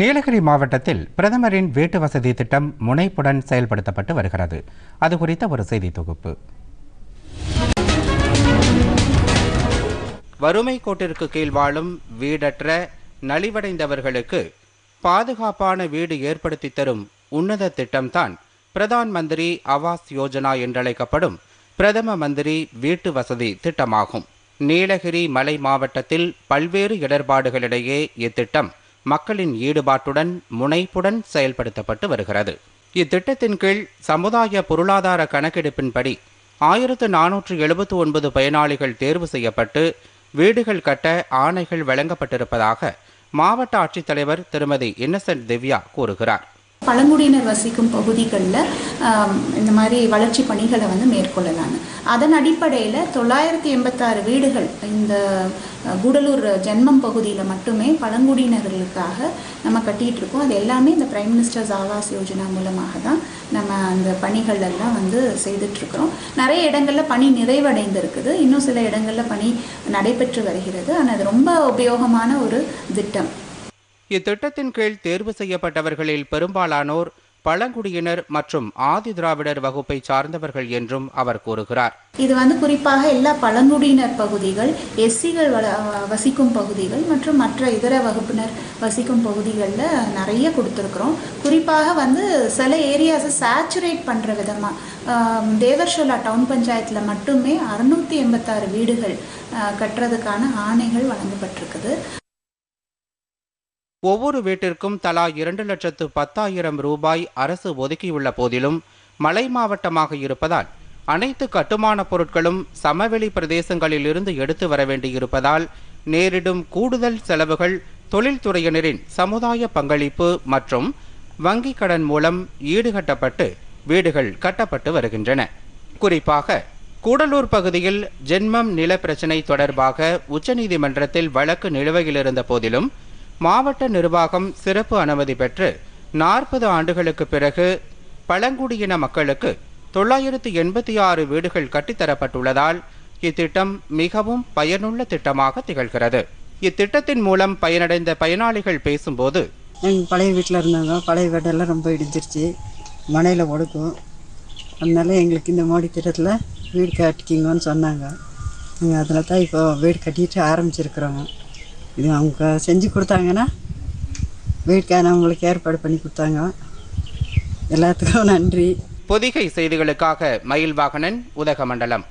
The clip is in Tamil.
நீலகிரி மாவட்டத்தில் பிரதமரின் வீட்டு வசதி திட்டம் முனைப்புடன் செயல்படுத்தப்பட்டு வருகிறது. அது குறித்த ஒரு செய்தி தொகுப்பு. வறுமை கோட்டிற்கு கீழ் வாழும் வீடற்ற நலிவடைந்தவர்களுக்கு பாதுகாப்பான வீடு ஏற்படுத்தி தரும் உன்னத திட்டம்தான் பிரதான் மந்திரி ஆவாஸ் யோஜனா என்றழைக்கப்படும் பிரதம மந்திரி வீட்டு வசதி திட்டமாகும். நீலகிரி மலை மாவட்டத்தில் பல்வேறு இடர்பாடுகளிடையே இத்திட்டம் மக்களின் ஈடுபாட்டுடன் முனைப்புடன் செயல்படுத்தப்பட்டு வருகிறது. இத்திட்டத்தின் கீழ் சமுதாய பொருளாதார கணக்கெடுப்பின்படி ஆயிரத்து நானூற்று எழுபத்து ஒன்பது பயனாளிகள் தேர்வு செய்யப்பட்டு வீடுகள் கட்ட ஆணைகள் வழங்கப்பட்டிருப்பதாக மாவட்ட ஆட்சித்தலைவர் திருமதி இன்னசென்ட் திவ்யா கூறுகிறார். பழங்குடியினர் வசிக்கும் பகுதிகளில் இந்த மாதிரி வளர்ச்சி பணிகளை வந்து மேற்கொள்ளலான்னு அதன் அடிப்படையில் தொள்ளாயிரத்தி எண்பத்தாறு வீடுகள் இந்த கூடலூர் ஜென்மம் பகுதியில் மட்டுமே பழங்குடியினர்களுக்காக நம்ம கட்டிகிட்டு இருக்கோம் அது எல்லாமே இந்த பிரைம் மினிஸ்டர்ஸ் ஆவாஸ் யோஜனா மூலமாக தான் நம்ம அந்த பணிகள் எல்லாம் வந்து செய்துட்ருக்குறோம் நிறைய இடங்களில் பணி நிறைவடைந்திருக்குது. இன்னும் சில இடங்களில் பணி நடைபெற்று வருகிறது. ஆனால் அது ரொம்ப உபயோகமான ஒரு திட்டம். இத்திட்டத்தின் கீழ் தேர்வு செய்யப்பட்டவர்களில் பெரும்பாலானோர் பழங்குடியினர் மற்றும் ஆதி திராவிடர் வகுப்பை சார்ந்தவர்கள் என்றும் அவர் கூறுகிறார். இது வந்து குறிப்பாக எல்லா பழங்குடியினர் பகுதிகள் எஸ்சிகள் வசிக்கும் பகுதிகள் மற்றும் மற்ற இதர வகுப்பினர் வசிக்கும் பகுதிகளில் நிறைய கொடுத்துருக்குறோம். குறிப்பாக வந்து சில ஏரியாஸை சேச்சுரேட் பண்ணுற விதமாக தேவர்ஷோலா டவுன் பஞ்சாயத்தில் மட்டுமே அறுநூற்றி எண்பத்தாறு வீடுகள் கட்டுறதுக்கான ஆணைகள் வழங்கப்பட்டிருக்குது. ஒவ்வொரு வீட்டிற்கும் தலா இரண்டு லட்சத்து பத்தாயிரம் ரூபாய் அரசு ஒதுக்கியுள்ள போதிலும் மலை மாவட்டமாக இருப்பதால் அனைத்து கட்டுமான பொருட்களும் சமவெளி பிரதேசங்களில் இருந்து எடுத்து வர வேண்டியிருப்பதால் நேரிடும் கூடுதல் செலவுகள் தொழில்துறையினரின் சமுதாய பங்களிப்பு மற்றும் வங்கிக் கடன் மூலம் ஈடுகட்டப்பட்டு வீடுகள் கட்டப்பட்டு வருகின்றன. குறிப்பாக கூடலூர் பகுதியில் ஜென்மம் நில பிரச்சினை தொடர்பாக உச்சநீதிமன்றத்தில் வழக்கு நிலுவையில் இருந்த போதிலும் மாவட்ட நிர்வாகம் சிறப்பு அனுமதி பெற்று நாற்பது ஆண்டுகளுக்கு பிறகு பழங்குடியின மக்களுக்கு தொள்ளாயிரத்து எண்பத்தி ஆறு வீடுகள் கட்டித்தரப்பட்டுள்ளதால் இத்திட்டம் மிகவும் பயனுள்ள திட்டமாக திகழ்கிறது. இத்திட்டத்தின் மூலம் பயனடைந்த பயனாளிகள் பேசும்போது எங்கள் பழைய வீட்டில் இருந்தாங்க பழைய வீடெல்லாம் ரொம்ப இடிஞ்சிருச்சு. மனையில் ஒடுக்கும். அதனால எங்களுக்கு இந்த மோடி திட்டத்தில் வீடு கட்டிக்கிங்கன்னு சொன்னாங்க. நாங்கள் அதில் தான் இப்போ வீடு கட்டிட்டு ஆரம்பிச்சிருக்கிறோங்க. இது அவங்க செஞ்சு கொடுத்தாங்கன்னா வீட்டுக்கான அவங்களுக்கு ஏற்பாடு பண்ணி கொடுத்தாங்க. எல்லாத்துக்கும் நன்றி. பொதிகை செய்திகளுக்காக மயில் வாகனன் உதகமண்டலம்.